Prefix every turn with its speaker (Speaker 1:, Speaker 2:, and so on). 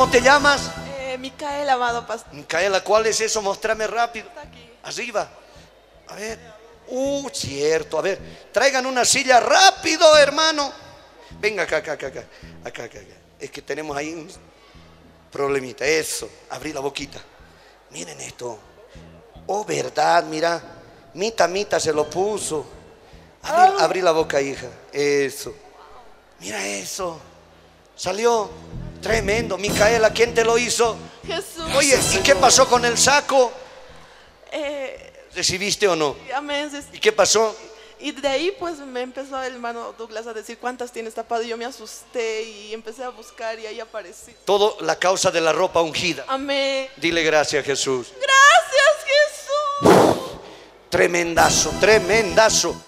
Speaker 1: ¿Cómo te llamas?
Speaker 2: Eh, Micaela, amado pastor.
Speaker 1: Micaela, ¿cuál es eso? Mostrame rápido.
Speaker 2: Está aquí.
Speaker 1: Arriba. A ver. Uh, cierto. A ver, traigan una silla rápido, hermano. Venga acá, acá, acá, acá. Acá, acá, acá. Es que tenemos ahí un problemita. Eso. Abrí la boquita. Miren esto. Oh, verdad, mira. Mita, mita se lo puso. Abrí, abrí la boca, hija. Eso. Mira eso. Salió. Tremendo. Micaela, ¿quién te lo hizo?
Speaker 2: Jesús.
Speaker 1: Oye, ¿y qué pasó con el saco?
Speaker 2: Eh,
Speaker 1: ¿Recibiste o no?
Speaker 2: amén.
Speaker 1: ¿Y qué pasó?
Speaker 2: Y de ahí pues me empezó el hermano Douglas a decir cuántas tienes tapado. Y yo me asusté y empecé a buscar y ahí aparecí.
Speaker 1: Todo la causa de la ropa ungida.
Speaker 2: Amén.
Speaker 1: Dile gracias, Jesús.
Speaker 2: Gracias Jesús.
Speaker 1: Tremendazo, tremendazo.